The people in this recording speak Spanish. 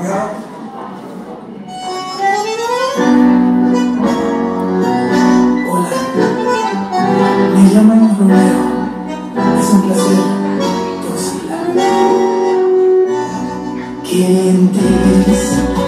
cambiado. Hola, me llamo Romeo. Es un placer, Tosila. ¿Quién te